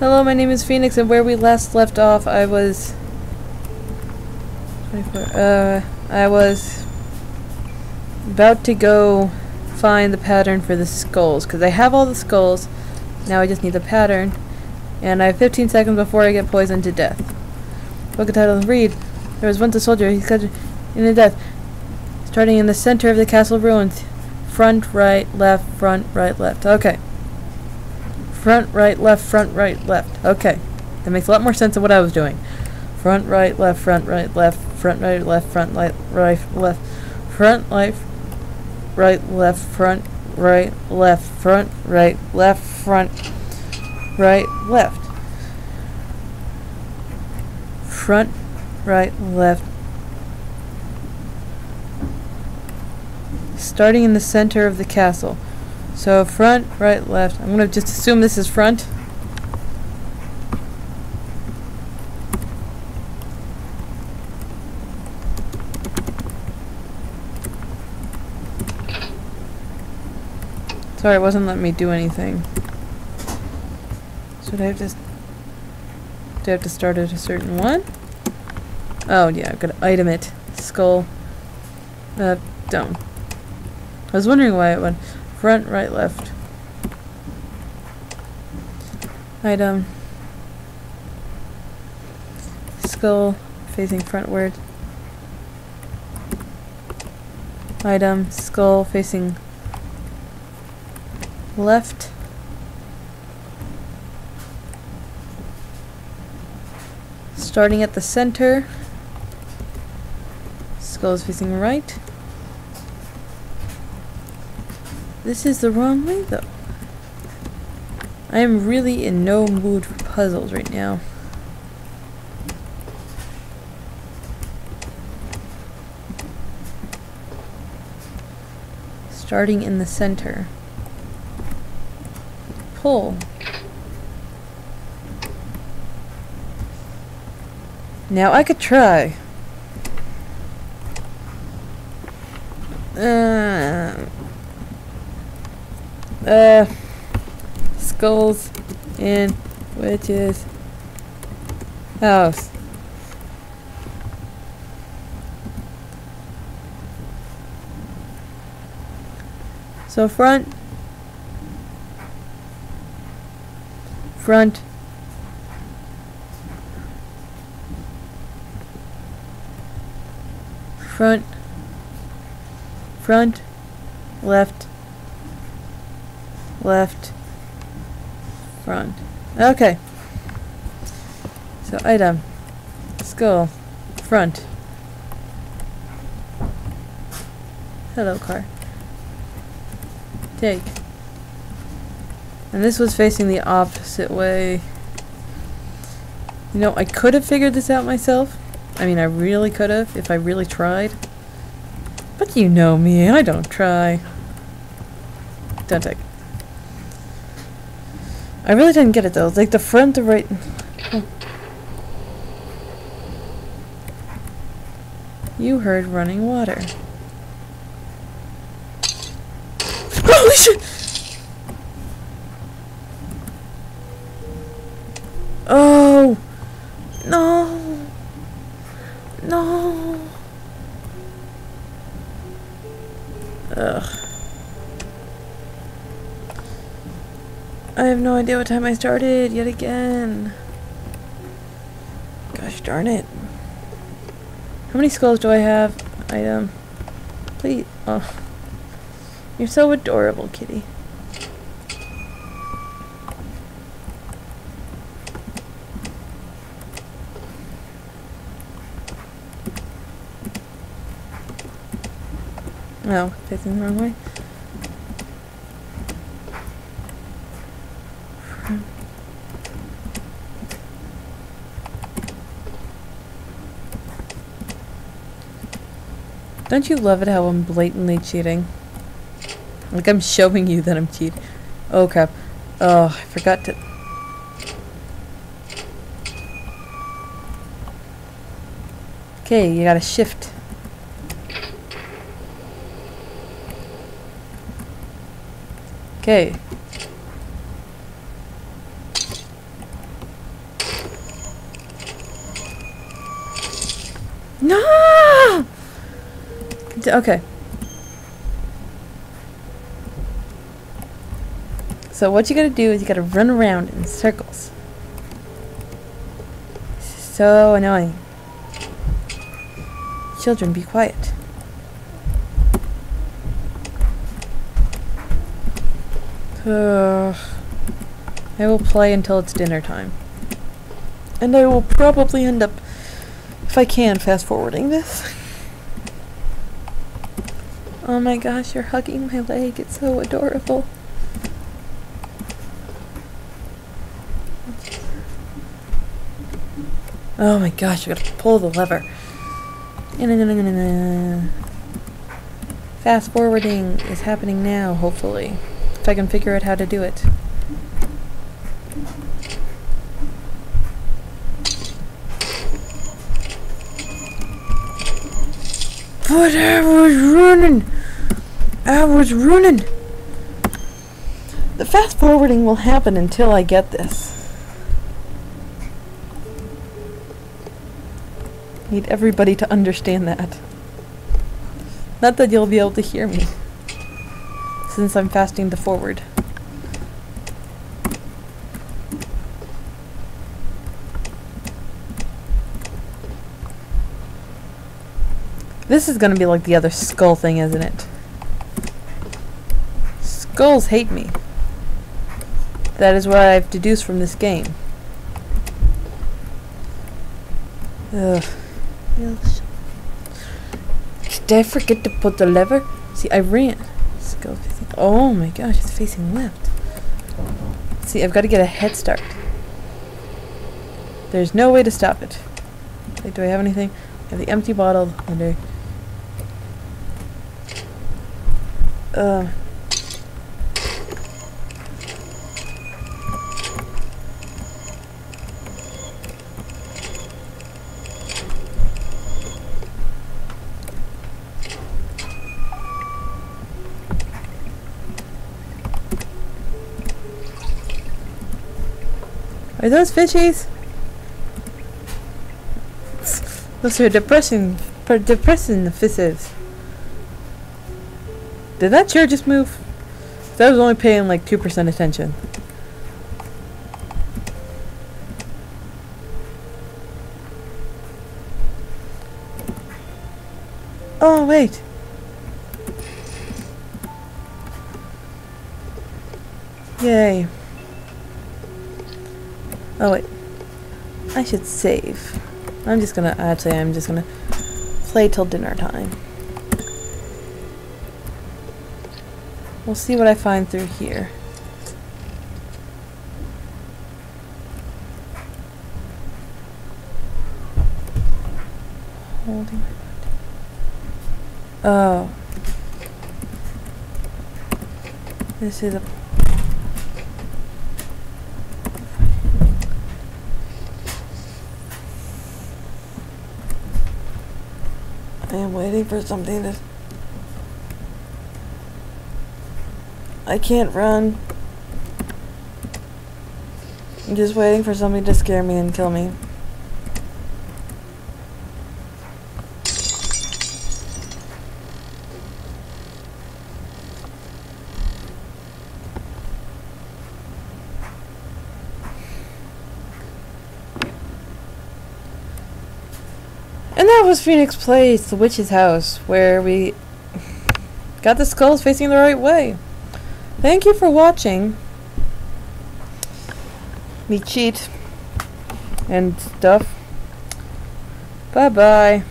Hello, my name is Phoenix, and where we last left off, I was... 24, uh, I was about to go find the pattern for the skulls, because I have all the skulls, now I just need the pattern, and I have 15 seconds before I get poisoned to death. Book title, read. There was once a soldier, he's cut in the death, starting in the center of the castle ruins. Front, right, left, front, right, left. Okay. Front, right, left, front, right, left. Okay. That makes a lot more sense than what I was doing. Front, right, left, front, right, left, front, right, left, front, right, right, left. Front, right, right, left, front, right, left, front, right, left, front, right, left. Front, right, left. Starting in the center of the castle. So front, right, left. I'm gonna just assume this is front. Sorry, it wasn't letting me do anything. So do I have to... Do I have to start at a certain one? Oh, yeah, I've got to item it. Skull. Uh, down. I was wondering why it went front, right, left. Item. Skull facing frontward. Item. Skull facing left. Starting at the center. Skull is facing right. This is the wrong way, though. I am really in no mood for puzzles right now. Starting in the center. Pull. Now I could try. Uh, uh, skulls in witch's house. So front, front, front, front, left, left, front. Okay. So item, skull, front. Hello car. Take. And this was facing the opposite way. You know, I could have figured this out myself. I mean, I really could have if I really tried. But you know me, I don't try. Don't take. I really didn't get it though. Like the front, the right. You heard running water. Holy shit! Oh! No! No! Ugh. I have no idea what time I started yet again. Gosh darn it. How many skulls do I have? Item. Please. Oh. You're so adorable, kitty. Oh, facing the wrong way. Don't you love it how I'm blatantly cheating? Like I'm showing you that I'm cheating. Oh crap. Oh, I forgot to... Okay, you gotta shift. Okay. No! Okay. So what you gotta do is you gotta run around in circles. So annoying. Children, be quiet. Ugh. I will play until it's dinner time. And I will probably end up, if I can, fast forwarding this. Oh my gosh, you're hugging my leg. It's so adorable. Oh my gosh, I gotta pull the lever. Fast forwarding is happening now, hopefully. If I can figure out how to do it. But I was running! I was running! The fast forwarding will happen until I get this. Need everybody to understand that. Not that you'll be able to hear me. Since I'm fasting the forward. This is gonna be like the other skull thing, isn't it? Skulls hate me. That is what I've deduced from this game. Ugh. Did I forget to put the lever? See, I ran. Skull facing. Oh my gosh, it's facing left. See, I've got to get a head start. There's no way to stop it. Wait, do I have anything? I have the empty bottle under. Uh. Are those fishies? Those are depressing, depressing fishes. Did that chair just move? I was only paying like 2% attention. Oh, wait. Yay. Oh wait. I should save. I'm just gonna actually I'm just gonna play till dinner time. We'll see what I find through here. Holding. Oh. This is a I am waiting for something to. I can't run. I'm just waiting for somebody to scare me and kill me. And that was Phoenix Plays, the witch's house, where we got the skulls facing the right way. Thank you for watching. Me cheat and stuff. Bye bye.